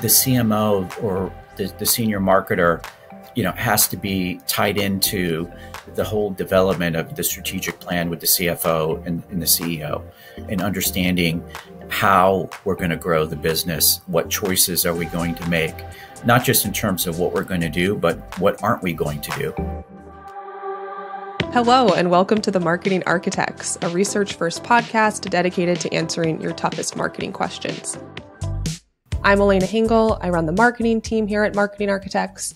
the CMO or the, the senior marketer, you know, has to be tied into the whole development of the strategic plan with the CFO and, and the CEO and understanding how we're going to grow the business, what choices are we going to make, not just in terms of what we're going to do, but what aren't we going to do. Hello, and welcome to the Marketing Architects, a research first podcast dedicated to answering your toughest marketing questions. I'm Elena Hingle. I run the marketing team here at Marketing Architects,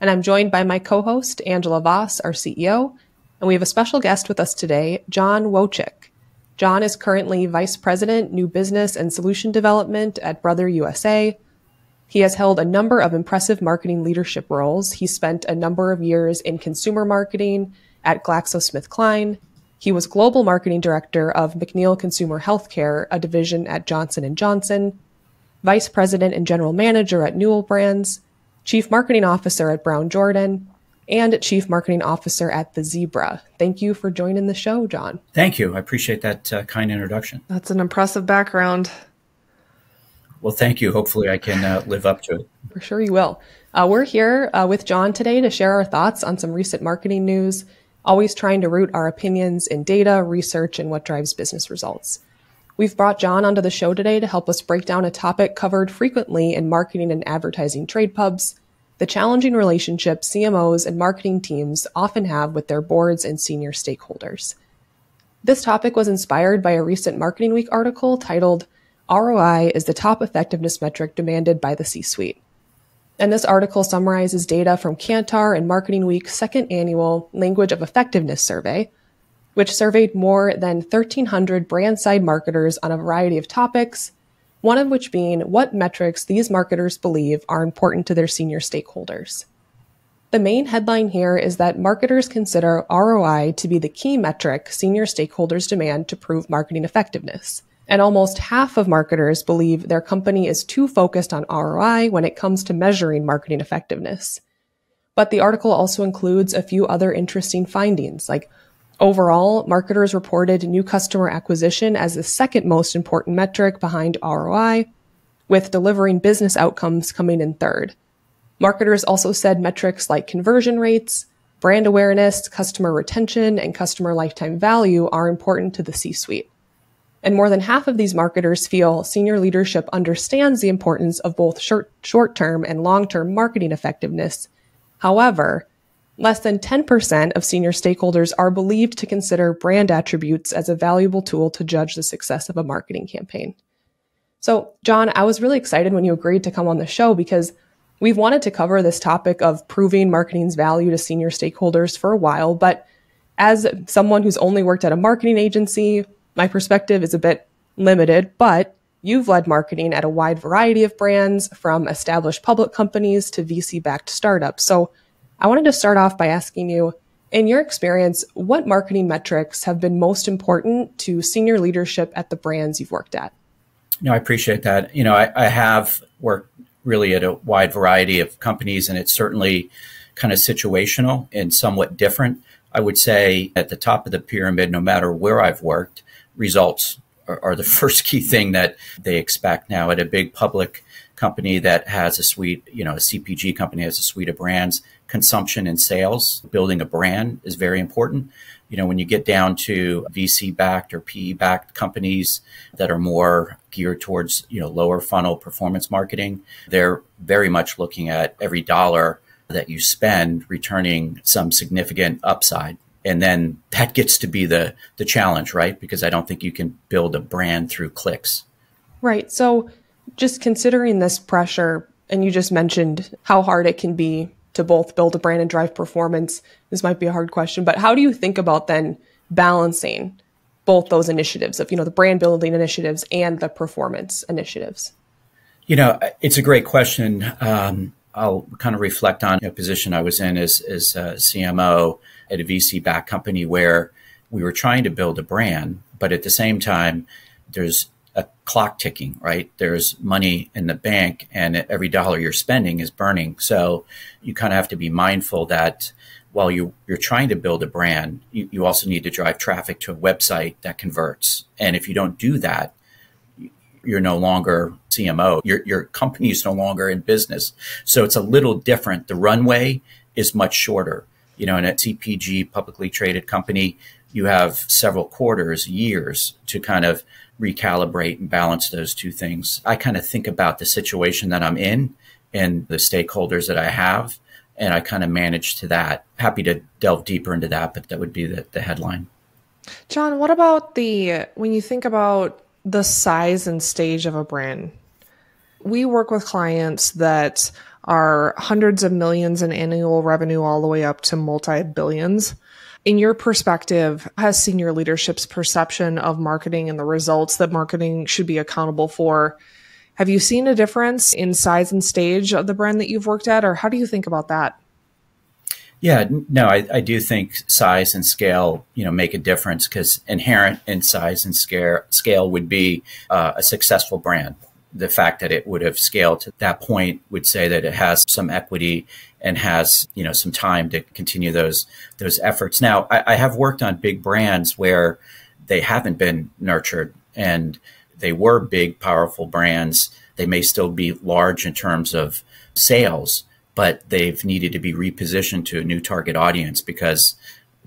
and I'm joined by my co host, Angela Voss, our CEO. And we have a special guest with us today, John Wojcik. John is currently Vice President, New Business and Solution Development at Brother USA. He has held a number of impressive marketing leadership roles. He spent a number of years in consumer marketing at GlaxoSmithKline. He was global marketing director of McNeil Consumer Healthcare, a division at Johnson & Johnson, vice president and general manager at Newell Brands, chief marketing officer at Brown Jordan, and chief marketing officer at The Zebra. Thank you for joining the show, John. Thank you. I appreciate that uh, kind introduction. That's an impressive background. Well, thank you. Hopefully, I can uh, live up to it. For sure, you will. Uh, we're here uh, with John today to share our thoughts on some recent marketing news always trying to root our opinions in data, research, and what drives business results. We've brought John onto the show today to help us break down a topic covered frequently in marketing and advertising trade pubs the challenging relationship CMOs and marketing teams often have with their boards and senior stakeholders. This topic was inspired by a recent Marketing Week article titled ROI is the top effectiveness metric demanded by the C suite. And this article summarizes data from Kantar and Marketing Week's second annual Language of Effectiveness survey, which surveyed more than 1,300 brand side marketers on a variety of topics, one of which being what metrics these marketers believe are important to their senior stakeholders. The main headline here is that marketers consider ROI to be the key metric senior stakeholders demand to prove marketing effectiveness. And almost half of marketers believe their company is too focused on ROI when it comes to measuring marketing effectiveness. But the article also includes a few other interesting findings, like overall, marketers reported new customer acquisition as the second most important metric behind ROI, with delivering business outcomes coming in third. Marketers also said metrics like conversion rates, brand awareness, customer retention, and customer lifetime value are important to the C suite. And more than half of these marketers feel senior leadership understands the importance of both short, short-term and long-term marketing effectiveness. However, less than 10% of senior stakeholders are believed to consider brand attributes as a valuable tool to judge the success of a marketing campaign. So, John, I was really excited when you agreed to come on the show because we've wanted to cover this topic of proving marketing's value to senior stakeholders for a while, but as someone who's only worked at a marketing agency, my perspective is a bit limited, but you've led marketing at a wide variety of brands from established public companies to VC backed startups. So I wanted to start off by asking you, in your experience, what marketing metrics have been most important to senior leadership at the brands you've worked at? No, I appreciate that. You know, I, I have worked really at a wide variety of companies, and it's certainly kind of situational and somewhat different. I would say at the top of the pyramid, no matter where I've worked, results are, are the first key thing that they expect now at a big public company that has a suite, you know, a CPG company has a suite of brands, consumption and sales, building a brand is very important. You know, when you get down to VC backed or PE backed companies that are more geared towards, you know, lower funnel performance marketing, they're very much looking at every dollar that you spend returning some significant upside. And then that gets to be the the challenge right? Because i don't think you can build a brand through clicks. Right. So just considering this pressure and you just mentioned how hard it can be to both build a brand and drive performance. This might be a hard question but how do you think about then balancing both those initiatives of you know the brand building initiatives and the performance initiatives? You know it's a great question. Um, I'll kind of reflect on a position I was in as, as CMO at a VC backed company where we were trying to build a brand, but at the same time, there's a clock ticking, right? There's money in the bank and every dollar you're spending is burning. So you kind of have to be mindful that while you, you're trying to build a brand, you, you also need to drive traffic to a website that converts. And if you don't do that, you're no longer CMO. Your, your company is no longer in business. So it's a little different. The runway is much shorter. You know, in a CPG publicly traded company, you have several quarters, years to kind of recalibrate and balance those two things. I kind of think about the situation that I'm in and the stakeholders that I have, and I kind of manage to that. Happy to delve deeper into that, but that would be the, the headline. John, what about the when you think about the size and stage of a brand? We work with clients that are hundreds of millions in annual revenue all the way up to multi billions. In your perspective, has senior leadership's perception of marketing and the results that marketing should be accountable for? Have you seen a difference in size and stage of the brand that you've worked at, or how do you think about that? Yeah, no, I, I do think size and scale, you know, make a difference because inherent in size and scale, scale would be uh, a successful brand. The fact that it would have scaled to that point would say that it has some equity and has, you know, some time to continue those those efforts. Now, I, I have worked on big brands where they haven't been nurtured and they were big, powerful brands. They may still be large in terms of sales, but they've needed to be repositioned to a new target audience because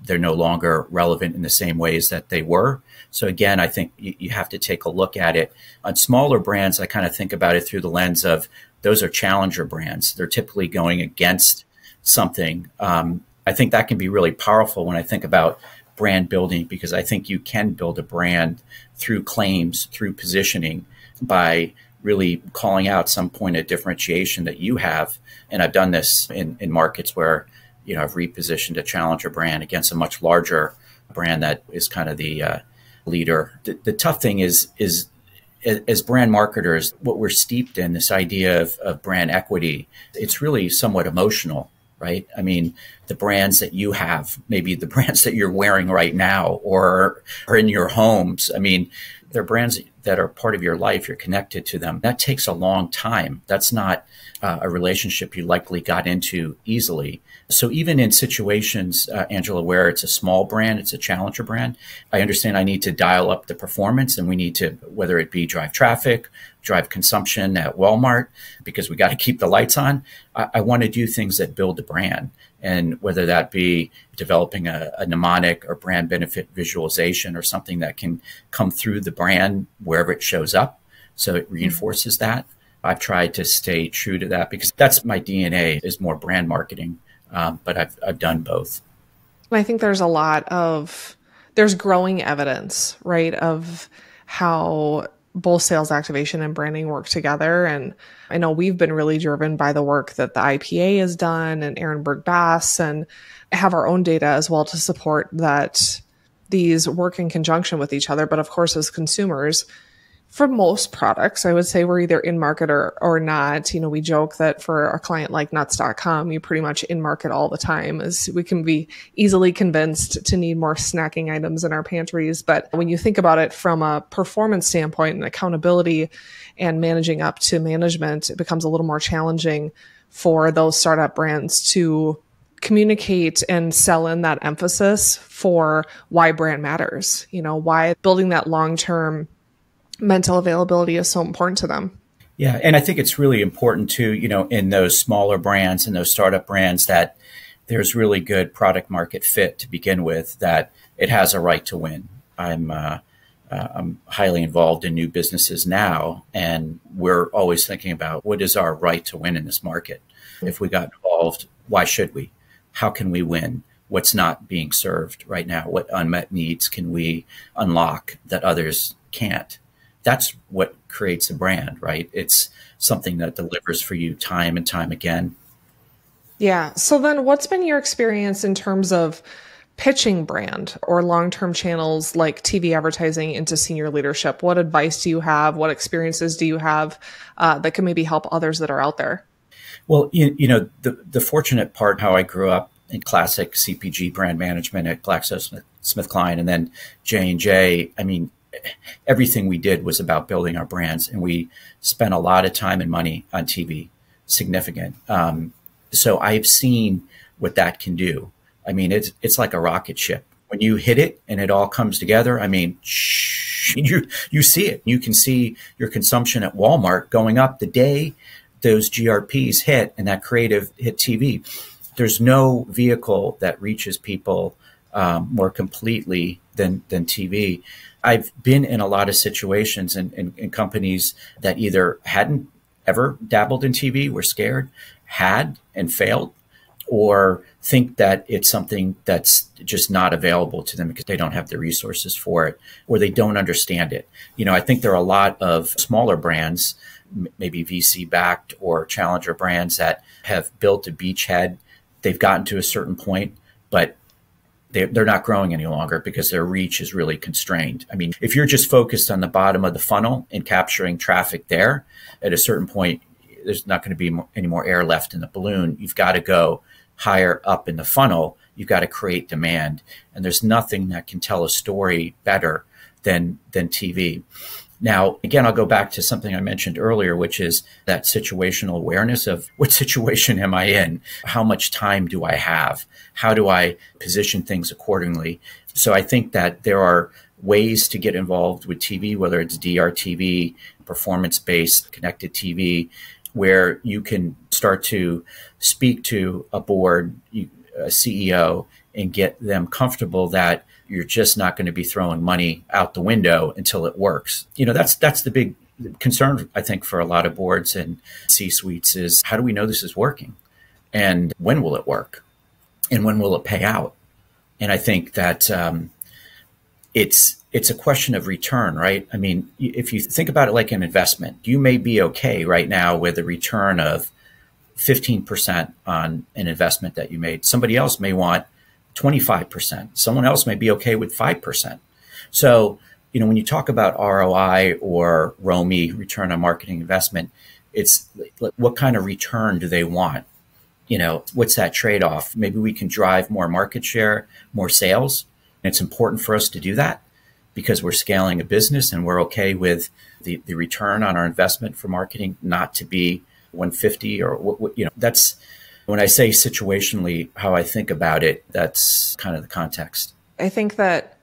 they're no longer relevant in the same ways that they were. So again, I think you, have to take a look at it. On smaller brands, I kind of think about it through the lens of those are challenger brands. They're typically going against something. Um, I think that can be really powerful when I think about brand building because I think you can build a brand through claims, through positioning, by really calling out some point of differentiation that you have. And I've done this in, in markets where, you know, I've repositioned a challenger brand against a much larger brand that is kind of the uh, leader. The, the, tough thing is, is as brand marketers, what we're steeped in this idea of, of brand equity, it's really somewhat emotional right? I mean, the brands that you have, maybe the brands that you're wearing right now or, or in your homes. I mean, they're brands that are part of your life. You're connected to them. That takes a long time. That's not uh, a relationship you likely got into easily. So even in situations, uh, Angela, where it's a small brand, it's a challenger brand, I understand I need to dial up the performance and we need to, whether it be drive traffic, drive consumption at Walmart, because we got to keep the lights on. I, I want to do things that build the brand. And whether that be developing a, a, mnemonic or brand benefit visualization or something that can come through the brand wherever it shows up. So it reinforces that. I've tried to stay true to that because that's my DNA is more brand marketing. Um, but I've, I've done both. And I think there's a lot of, there's growing evidence, right, of how both sales activation and branding work together. And I know we've been really driven by the work that the IPA has done and Aaron Ehrenberg Bass and have our own data as well to support that these work in conjunction with each other. But of course, as consumers, for most products, I would say we're either in market or, or not. You know, we joke that for a client like nuts.com, you pretty much in market all the time as we can be easily convinced to need more snacking items in our pantries. But when you think about it from a performance standpoint and accountability and managing up to management, it becomes a little more challenging for those startup brands to communicate and sell in that emphasis for why brand matters, you know, why building that long term mental availability is so important to them. Yeah, and I think it's really important too, you know, in those smaller brands and those startup brands that there's really good product market fit to begin with. That it has a right to win. I'm uh, uh, I'm highly involved in new businesses now, and we're always thinking about what is our right to win in this market. If we got involved, why should we? How can we win? What's not being served right now? What unmet needs can we unlock that others can't? That's what creates a brand, right? It's something that delivers for you time and time again. Yeah. So then what's been your experience in terms of pitching brand or long-term channels like TV advertising into senior leadership? What advice do you have? What experiences do you have uh, that can maybe help others that are out there? Well, you, you know, the, the fortunate part, how I grew up in classic CPG brand management at GlaxoSmithKline and then J&J, I mean, everything we did was about building our brands, and we spent a lot of time and money on TV, significant. Um, so I've seen what that can do. I mean, it's it's like a rocket ship when you hit it and it all comes together, I mean, you you see it. You can see your consumption at Walmart going up the day those GRPs hit and that creative hit TV. There's no vehicle that reaches people um, more completely than than TV. I've been in a lot of situations in, in, in companies that either hadn't ever dabbled in TV, were scared, had and failed, or think that it's something that's just not available to them because they don't have the resources for it or they don't understand it. You know, I think there are a lot of smaller brands, maybe VC backed or challenger brands that have built a beachhead. They've gotten to a certain point, but they're, they're not growing any longer because their reach is really constrained. I mean, if you're just focused on the bottom of the funnel and capturing traffic there, at a certain point, there's not going to be any more air left in the balloon. You've got to go higher up in the funnel. You've got to create demand, and there's nothing that can tell a story better than than TV. Now, again, I'll go back to something I mentioned earlier, which is that situational awareness of what situation am I in? How much time do I have? How do I position things accordingly? So I think that there are ways to get involved with TV, whether it's DRTV, performance based connected TV, where you can start to speak to a board, a CEO, and get them comfortable that you're just not going to be throwing money out the window until it works. You know, that's that's the big concern I think for a lot of boards and C suites is how do we know this is working, and when will it work, and when will it pay out? And I think that um, it's it's a question of return, right? I mean, if you think about it like an investment, you may be okay right now with a return of 15% on an investment that you made. Somebody else may want 25%. Someone else may be okay with 5%. So, you know, when you talk about ROI or ROMI, return on marketing investment, it's what kind of return do they want? You know, what's that trade off? Maybe we can drive more market share, more sales. And it's important for us to do that because we're scaling a business and we're okay with the, the return on our investment for marketing not to be 150 or, you know, that's when I say situationally, how I think about it, that's kind of the context. I think that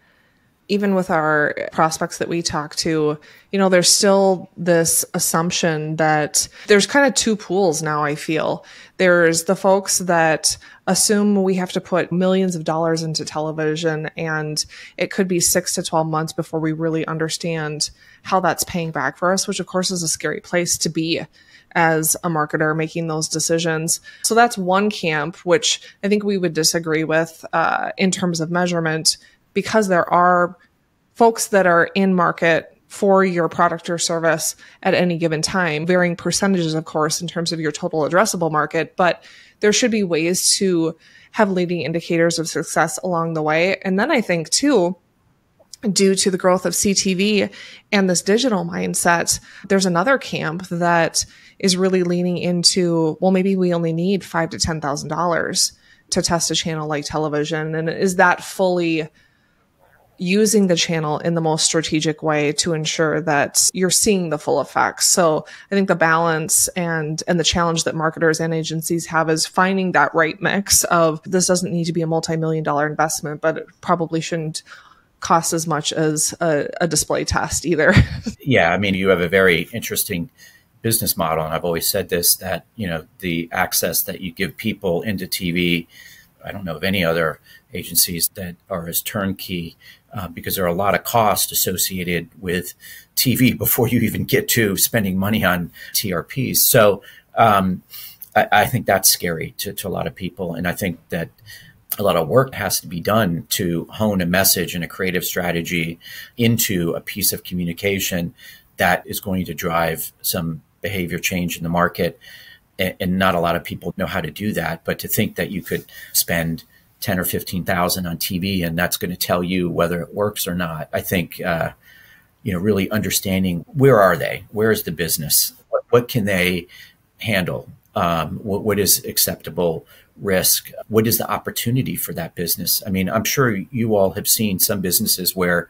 even with our prospects that we talk to, you know, there's still this assumption that there's kind of two pools now, I feel. There's the folks that assume we have to put millions of dollars into television and it could be six to 12 months before we really understand how that's paying back for us, which of course is a scary place to be as a marketer making those decisions. So that's one camp, which I think we would disagree with uh, in terms of measurement, because there are folks that are in market for your product or service at any given time, varying percentages, of course, in terms of your total addressable market. But there should be ways to have leading indicators of success along the way. And then I think, too, due to the growth of CTV and this digital mindset, there's another camp that is really leaning into, well, maybe we only need five to ten thousand dollars to test a channel like television. And is that fully using the channel in the most strategic way to ensure that you're seeing the full effects. So I think the balance and and the challenge that marketers and agencies have is finding that right mix of this doesn't need to be a multi-million dollar investment, but it probably shouldn't cost as much as a, a display test either. yeah, I mean, you have a very interesting business model, and I've always said this that you know the access that you give people into TV. I don't know of any other agencies that are as turnkey uh, because there are a lot of costs associated with TV before you even get to spending money on TRPs. So um, I, I, think that's scary to, to a lot of people, and I think that a lot of work has to be done to hone a message and a creative strategy into a piece of communication that is going to drive some behavior change in the market. And, not a lot of people know how to do that. But to think that you could spend ten or fifteen thousand on TV and that's going to tell you whether it works or not, I think uh, you know really understanding where are they, where is the business, what, what can they handle, um, what, what is acceptable risk? What is the opportunity for that business? I mean, I'm sure you all have seen some businesses where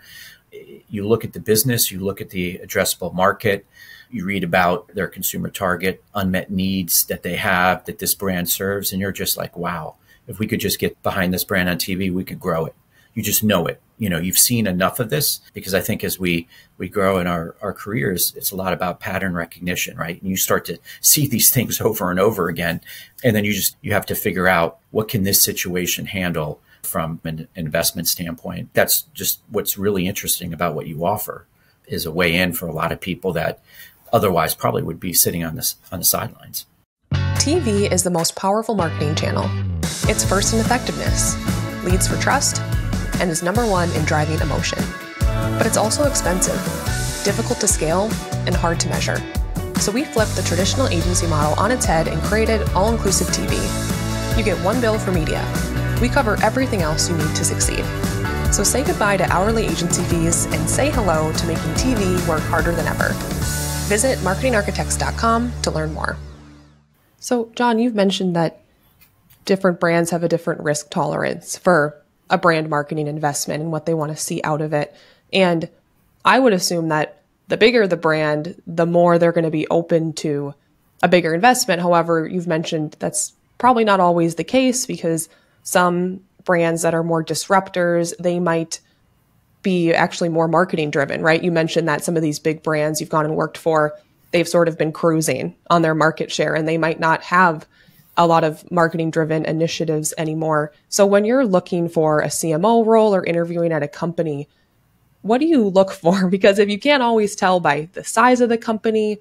you look at the business, you look at the addressable market, you read about their consumer target, unmet needs that they have that this brand serves, and you're just like, wow, if we could just get behind this brand on TV, we could grow it. you just know it. You know, you've seen enough of this because I think as we we grow in our our careers, it's a lot about pattern recognition, right? And you start to see these things over and over again, and then you just you have to figure out what can this situation handle from an investment standpoint. That's just what's really interesting about what you offer is a way in for a lot of people that otherwise probably would be sitting on this on the sidelines. TV is the most powerful marketing channel. It's first in effectiveness, leads for trust, and is number one in driving emotion. But it's also expensive, difficult to scale, and hard to measure. So we flipped the traditional agency model on its head and created all inclusive TV. You get one bill for media. We cover everything else you need to succeed. So say goodbye to hourly agency fees and say hello to making TV work harder than ever. Visit marketingarchitects.com to learn more. So, John, you've mentioned that different brands have a different risk tolerance for a brand marketing investment and what they want to see out of it. And I would assume that the bigger the brand, the more they're going to be open to a bigger investment. However, you've mentioned that's probably not always the case because some brands that are more disruptors, they might be actually more marketing driven, right? You mentioned that some of these big brands you've gone and worked for, they've sort of been cruising on their market share and they might not have a lot of marketing driven initiatives anymore. So when you're looking for a CMO role or interviewing at a company, what do you look for? Because if you can't always tell by the size of the company,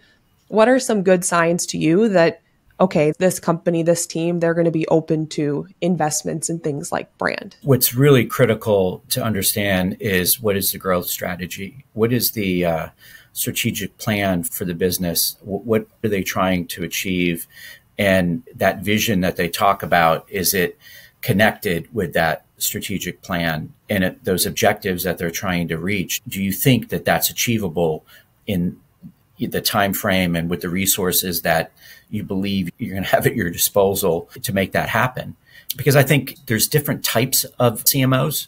what are some good signs to you that, okay, this company, this team, they're going to be open to investments in things like brand? What's really critical to understand is what is the growth strategy? What is the uh, strategic plan for the business? What are they trying to achieve? And that vision that they talk about is it connected with that strategic plan and it, those objectives that they're trying to reach? Do you think that that's achievable in the time frame and with the resources that you believe you're going to have at your disposal to make that happen? Because i think there's different types of cmos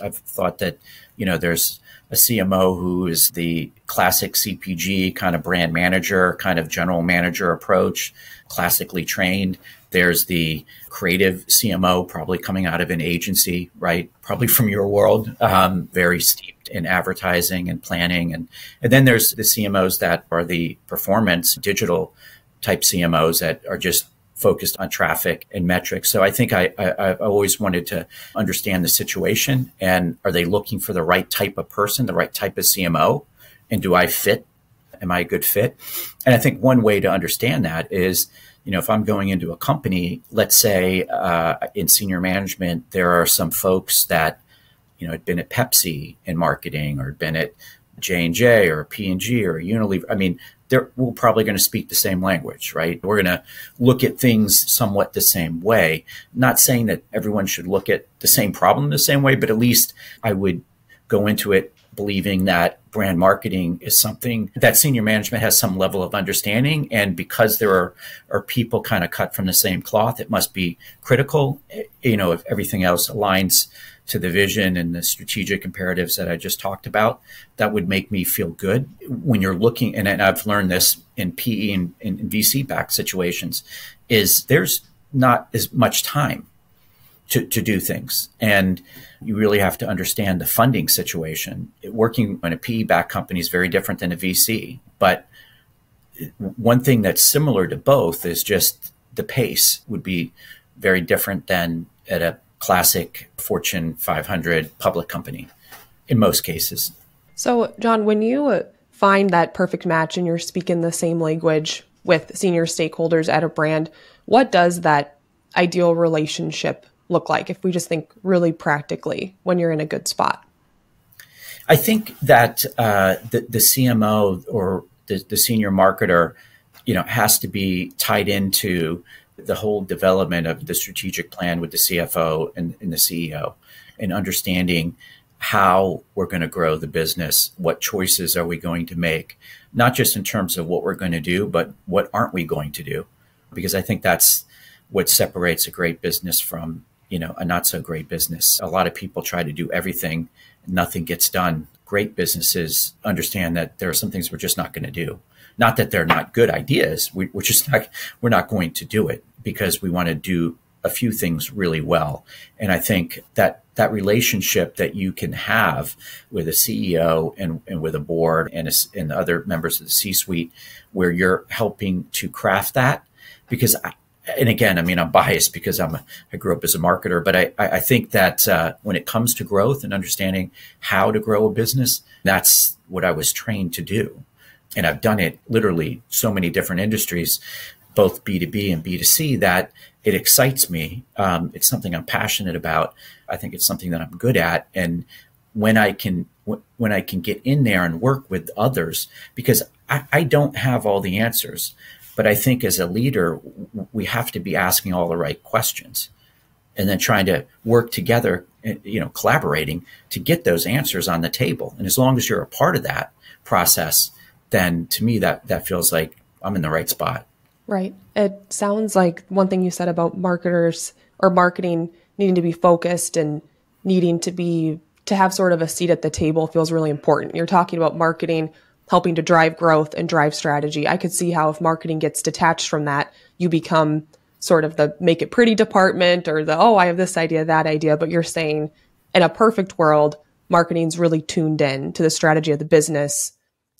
i've thought that you know there's a CMO who is the classic CPG kind of brand manager, kind of general manager approach, classically trained. There's the creative CMO, probably coming out of an agency, right? Probably from your world, um, very steeped in advertising and planning. And, and then there's the CMOs that are the performance digital type CMOs that are just focused on traffic and metrics. So I think I, I, I, always wanted to understand the situation and are they looking for the right type of person, the right type of CMO? And do I fit? Am I a good fit? And I think one way to understand that is, you know, if I'm going into a company, let's say uh, in senior management, there are some folks that, you know, had been at Pepsi in marketing or had been at J and J or P and G or Unilever. I mean, they're we're probably going to speak the same language, right? We're going to look at things somewhat the same way. Not saying that everyone should look at the same problem the same way, but at least I would go into it believing that brand marketing is something that senior management has some level of understanding. And because there are, are people kind of cut from the same cloth, it must be critical. Eh, you know, if everything else aligns to the vision and the strategic imperatives that I just talked about, that would make me feel good when you're looking. And I've learned this in PE and in VC backed situations is there's not as much time to, to do things. And you really have to understand the funding situation. Working in a PE backed company is very different than a VC. But one thing that's similar to both is just the pace would be very different than at a classic Fortune 500 public company in most cases. So, John, when you find that perfect match and you're speaking the same language with senior stakeholders at a brand, what does that ideal relationship look like if we just think really practically when you're in a good spot? I think that uh, the, the CMO or the, the senior marketer, you know, has to be tied into the whole development of the strategic plan with the CFO and, and the CEO and understanding how we're going to grow the business, what choices are we going to make, not just in terms of what we're going to do, but what aren't we going to do? Because I think that's what separates a great business from, you know, a not so great business. A lot of people try to do everything, nothing gets done. Great businesses understand that there are some things we're just not going to do. Not that they're not good ideas. We, are just not, we're not going to do it because we want to do a few things really well. And I think that that relationship that you can have with a CEO and, and with a board and, a, and other members of the C suite, where you're helping to craft that, because I, and again, I mean, I'm biased because I'm a, I grew up as a marketer, but I, I think that uh, when it comes to growth and understanding how to grow a business, that's what I was trained to do. And I've done it literally so many different industries, both B2B and B2C, that it excites me. Um, it's something I'm passionate about. I think it's something that I'm good at. And when I can, when I can get in there and work with others, because I, I don't have all the answers. But I think as a leader, we have to be asking all the right questions and then trying to work together, eh, you know, collaborating to get those answers on the table. And as long as you're a part of that process, then to me, that, that feels like I'm in the right spot. Right. It sounds like one thing you said about marketers or marketing needing to be focused and needing to be to have sort of a seat at the table feels really important. You're talking about marketing helping to drive growth and drive strategy. I could see how if marketing gets detached from that, you become sort of the make it pretty department or the, oh, I have this idea, that idea. But you're saying in a perfect world, marketing's really tuned in to the strategy of the business.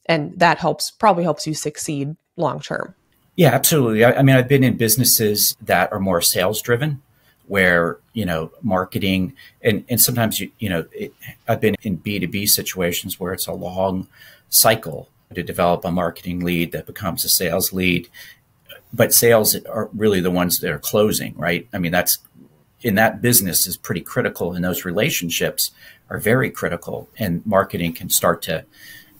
And that helps, probably helps you succeed long term. Yeah, absolutely. I, I mean, I've been in businesses that are more sales driven where you know marketing and and sometimes you you know it, I've been in B two B situations where it's a long cycle to develop a marketing lead that becomes a sales lead. But sales are really the ones that are closing, right? I mean, that's in that business is pretty critical, and those relationships are very critical. And marketing can start to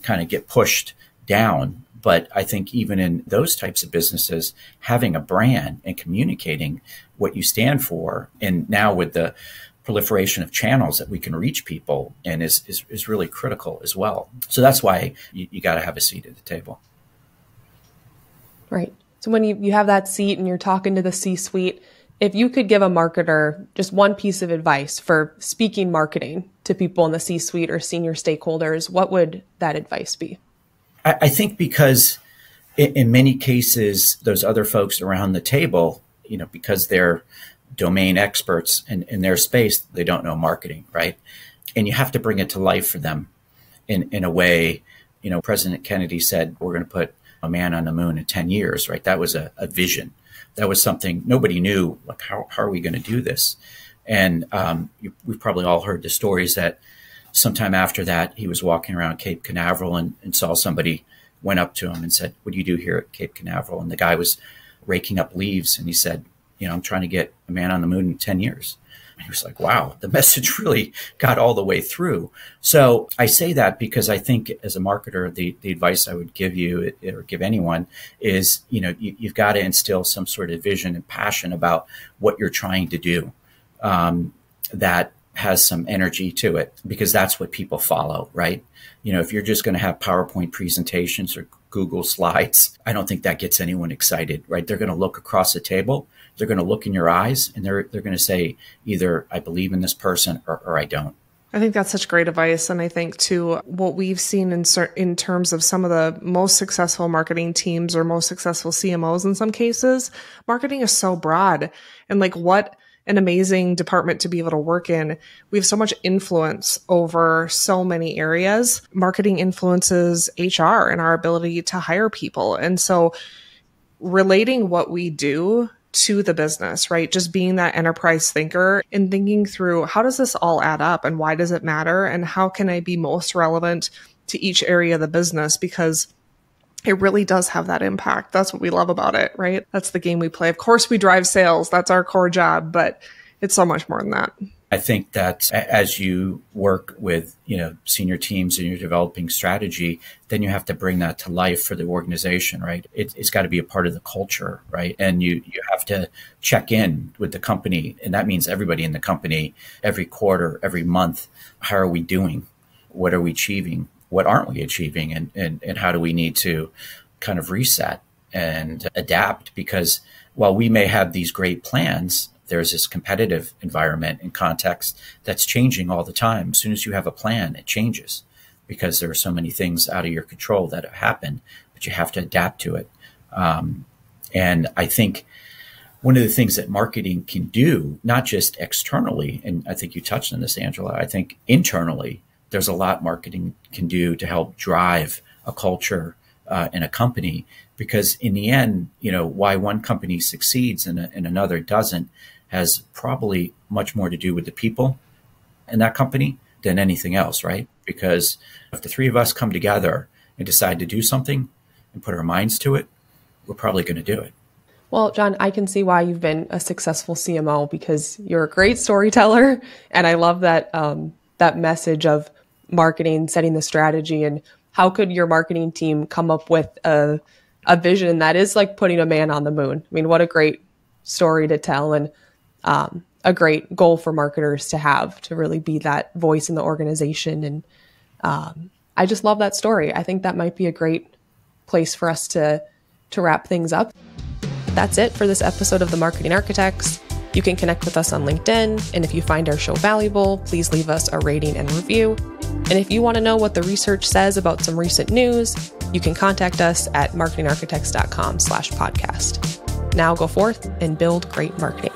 kind of get pushed down. But I think even in those types of businesses, having a brand and communicating what you stand for, and now with the proliferation of channels that we can reach people and is, is, is really critical as well. So that's why you, you got to have a seat at the table. Right. So when you, you have that seat and you're talking to the C suite, if you could give a marketer just one piece of advice for speaking marketing to people in the C suite or senior stakeholders, what would that advice be? I, I think because in, in many cases, those other folks around the table, you know, because they're domain experts in, in their space, they don't know marketing, right? And you have to bring it to life for them in, in a way. You know, President Kennedy said, we're going to put a man on the moon in 10 years, right? That was a, a vision. That was something nobody knew, like, how, how are we going to do this? And um, you, we've probably all heard the stories that sometime after that, he was walking around Cape Canaveral and, and saw somebody went up to him and said, What do you do here at Cape Canaveral? And the guy was raking up leaves and he said, you know, I'm trying to get a man on the moon in 10 years. And he was like, wow, the message really got all the way through. So I say that because I think as a marketer, the, the advice I would give you or give anyone is, you know, you, have got to instill some sort of vision and passion about what you're trying to do. Um, that has some energy to it because that's what people follow, right? You know, if you're just going to have PowerPoint presentations or Google slides, I don't think that gets anyone excited, right? They're going to look across the table they're going to look in your eyes and they're they're going to say either I believe in this person or, or I don't. I think that's such great advice, and I think too what we've seen in in terms of some of the most successful marketing teams or most successful CMOs in some cases, marketing is so broad, and like what an amazing department to be able to work in. We have so much influence over so many areas. Marketing influences HR and our ability to hire people, and so relating what we do to the business, right? Just being that enterprise thinker and thinking through how does this all add up and why does it matter and how can I be most relevant to each area of the business because it really does have that impact. That's what we love about it, right? That's the game we play. Of course, we drive sales. That's our core job, but it's so much more than that. I think that as you work with, you know, senior teams and you're developing strategy, then you have to bring that to life for the organization, right? It, has got to be a part of the culture, right? And you, you have to check in with the company. And that means everybody in the company every quarter, every month. How are we doing? What are we achieving? What aren't we achieving? And, and, and how do we need to kind of reset and adapt? Because while we may have these great plans, there's this competitive environment and context that's changing all the time. As soon as you have a plan, it changes because there are so many things out of your control that have happened, but you have to adapt to it. Um, and I think one of the things that marketing can do, not just externally, and I think you touched on this, Angela, I think internally, there's a lot marketing can do to help drive a culture uh, in a company. Because in the end, you know, why one company succeeds and, and another doesn't has probably much more to do with the people in that company than anything else, right? Because if the three of us come together and decide to do something and put our minds to it, we're probably going to do it. Well, John, I can see why you've been a successful CMO because you're a great storyteller, and I love that um, that message of marketing, setting the strategy, and how could your marketing team come up with a a vision that is like putting a man on the moon? I mean, what a great story to tell, and um, a great goal for marketers to have to really be that voice in the organization. And um, I just love that story. I think that might be a great place for us to to wrap things up. That's it for this episode of the Marketing Architects. You can connect with us on LinkedIn, and if you find our show valuable, please leave us a rating and review. And if you want to know what the research says about some recent news, you can contact us at marketingarchitects.com slash podcast. Now go forth and build great marketing.